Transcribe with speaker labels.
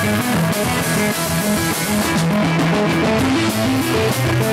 Speaker 1: Thank you.